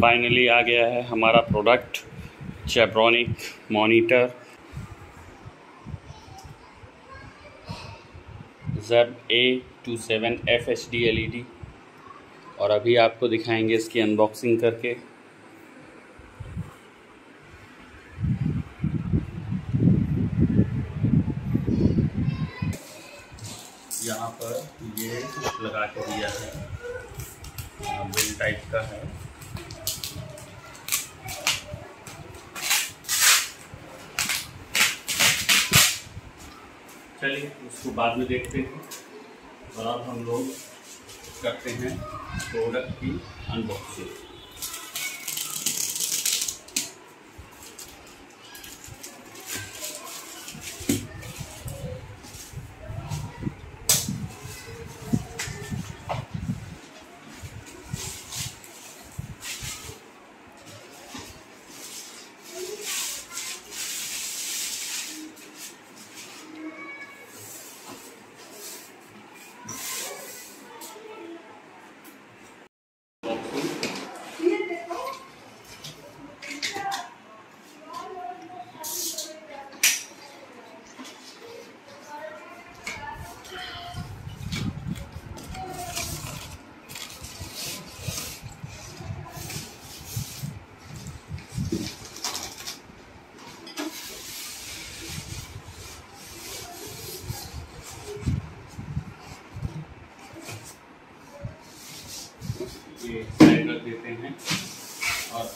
Finally आ गया है हमारा product Zebronic monitor Z A two seven F H D L E D और अभी आपको दिखाएँगे इसकी अनबॉक्सिंग करके। यहाँ पर ये लगा के दिया है। बिल टाइप का है। चलिए उसको बाद में देखते हैं। और अब हम लोग करते हैं प्रोडक्ट की अनबॉक्सिंग ये साइड रख देते हैं और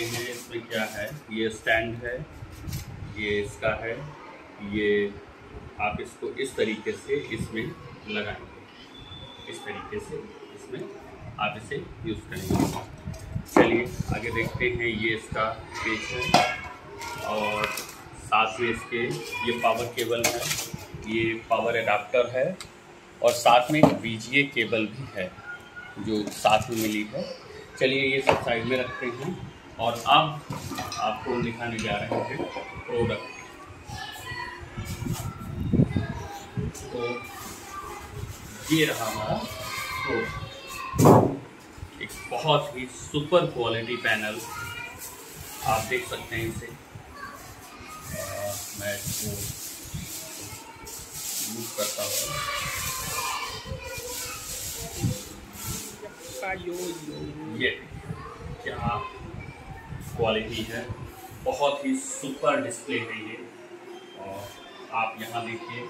देखते हैं इसमें क्या है। ये स्टैंड है, ये इसका है, ये आप इसको इस तरीके से इसमें लगाएँगे। इस तरीके से इसमें आप इसे यूज़ करेंगे। चलिए, आगे देखते हैं ये इसका पेज है और साथ में इसके ये पावर केबल है, ये पावर एडाप्टर है और साथ में एक केबल भी है, जो साथ में मिली है। चलिए ये सब साइड में रखते हैं। और अब आपको दिखाने जा रहे हैं प्रोडक्ट तो ये रहा हमारा प्रोडक्ट एक बहुत ही सुपर क्वालिटी पैनल आप देख सकते हैं इसे। मैं इसको यूज़ करता हूँ। ये क्या क्वालिटी है। बहुत ही सुपर डिस्प्ले है ये। और आप यहाँ देखिए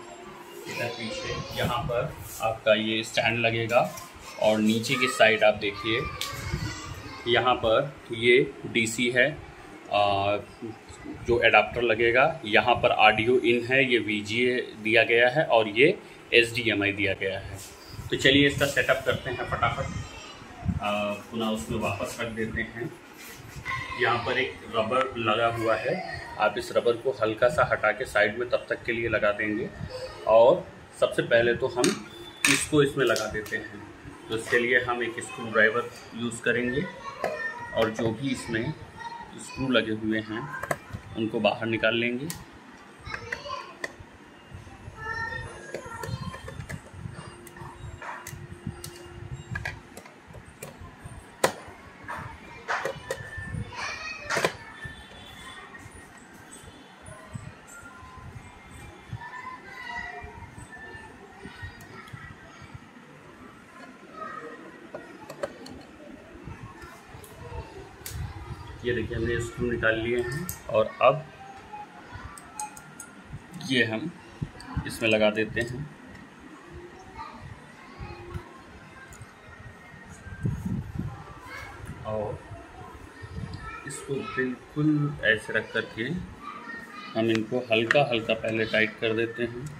इधर पीछे यहाँ पर आपका ये स्टैंड लगेगा। और नीचे की साइड आप देखिए यहाँ पर ये डीसी है। आ, जो एडाप्टर लगेगा यहाँ पर ऑडियो इन है ये वी दिया गया है और ये एस दिया गया है। तो चलिए इसका सेटअप करते हैं फटाफट। पुनः उसमें वापस रख देते हैं। यहाँ पर एक रबर लगा हुआ है। आप इस रबर को हल्का सा हटा के साइड में तब तक के लिए लगा देंगे। और सबसे पहले तो हम इसको इसमें लगा देते हैं। तो इसके लिए हम एक स्क्रू ड्राइवर यूज़ करेंगे। और जो भी इसमें स्क्रू लगे हुए हैं, उनको बाहर निकाल लेंगे। ये देखिए, हमने स्क्रू निकाल लिए हैं और अब ये हम इसमें लगा देते हैं। और इसको बिल्कुल ऐसे रख कर के हम इनको हल्का हल्का पहले टाइट कर देते हैं।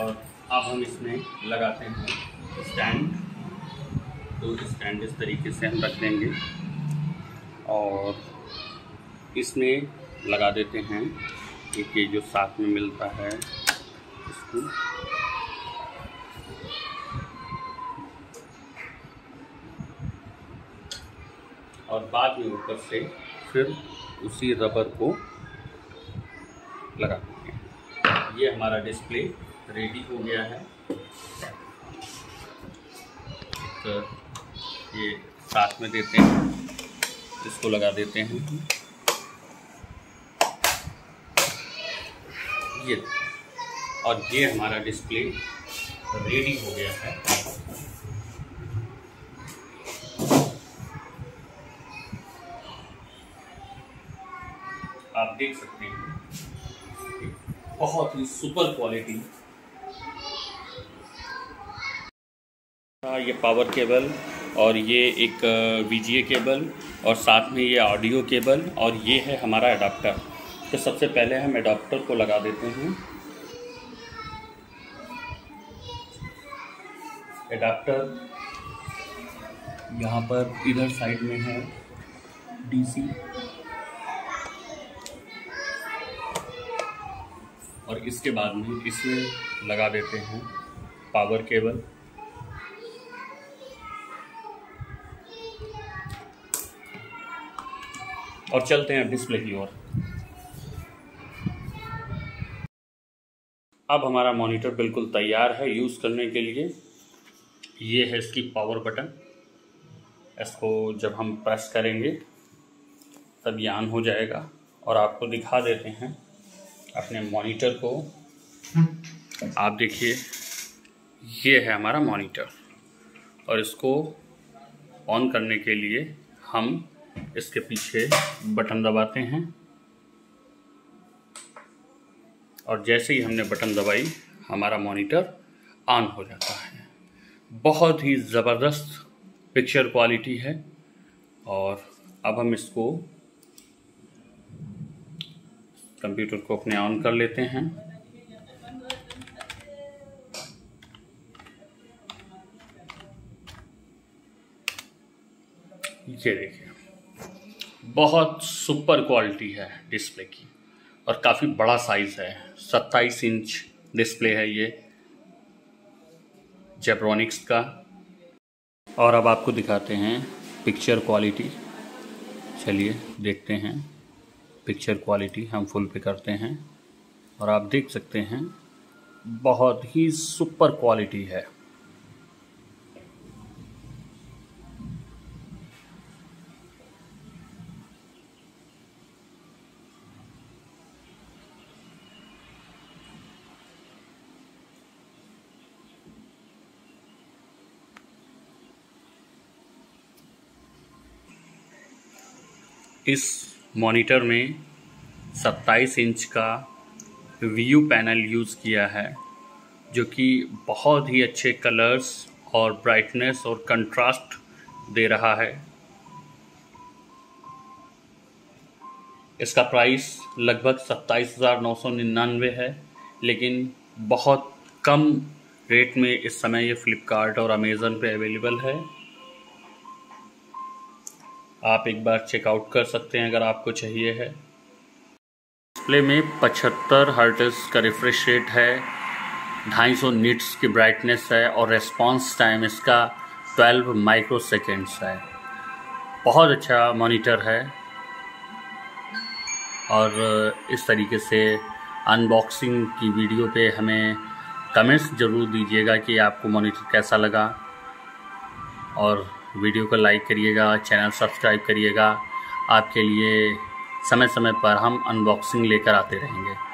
और अब हम इसमें लगाते हैं स्टैंड तो स्टैंड इस तरीके से हम रख देंगे। और इसमें लगा देते हैं एक ये जो साथ में मिलता है इसको। और बाद में ऊपर से फिर उसी रबर को लगा देंगे ये हमारा डिस्प्ले रेडी हो गया है। तो ये साथ में देते हैं। इसको लगा देते हैं। ये और ये हमारा डिस्प्ले रेडी हो गया है। आप देख सकते हैं। बहुत ही सुपर क्वालिटी। ये पावर केबल और ये एक वी केबल और साथ में ये ऑडियो केबल और ये है हमारा अडाप्टर तो सबसे पहले हम अडाप्टर को लगा देते हैं। एडाप्टर यहाँ पर इधर साइड में है डीसी और इसके बाद में इसमें लगा देते हैं पावर केबल और चलते हैं डिस्प्ले की ओर। अब हमारा मॉनिटर बिल्कुल तैयार है यूज़ करने के लिए। ये है इसकी पावर बटन इसको जब हम प्रेस करेंगे, तब ये ऑन हो जाएगा और आपको दिखा देते हैं अपने मॉनिटर को। आप देखिए, ये है हमारा मॉनिटर और इसको ऑन करने के लिए हम इसके पीछे बटन दबाते हैं। और जैसे ही हमने बटन दबाई, हमारा मॉनिटर ऑन हो जाता है। बहुत ही ज़बरदस्त पिक्चर क्वालिटी है। और अब हम इसको कंप्यूटर को अपने ऑन कर लेते हैं। ये देखिए। बहुत सुपर क्वालिटी है डिस्प्ले की और काफ़ी बड़ा साइज़ है। सत्ताईस इंच डिस्प्ले है ये जेब्रॉनिक्स का। और अब आपको दिखाते हैं पिक्चर क्वालिटी चलिए देखते हैं पिक्चर क्वालिटी हम फुल पे करते हैं। और आप देख सकते हैं, बहुत ही सुपर क्वालिटी है। इस मॉनिटर में 27 इंच का व्यू पैनल यूज़ किया है, जो कि बहुत ही अच्छे कलर्स और ब्राइटनेस और कंट्रास्ट दे रहा है। इसका प्राइस लगभग सत्ताईस हज़ार नौ सौ निन्यानवे है, लेकिन बहुत कम रेट में इस समय ये फ्लिपकार्ट और अमेज़न पे अवेलेबल है। आप एक बार चेकआउट कर सकते हैं अगर आपको चाहिए है। डिस्प्ले में पचहत्तर हर्ट्स का रिफ्रेश रेट है 250 निट्स की ब्राइटनेस है और रेस्पॉन्स टाइम इसका 12 माइक्रो सेकेंड्स है। बहुत अच्छा मॉनिटर है। और इस तरीके से अनबॉक्सिंग की वीडियो पे हमें कमेंट्स ज़रूर दीजिएगा कि आपको मॉनिटर कैसा लगा। और वीडियो को लाइक करिएगा, चैनल सब्सक्राइब करिएगा। आपके लिए समय समय पर हम अनबॉक्सिंग लेकर आते रहेंगे।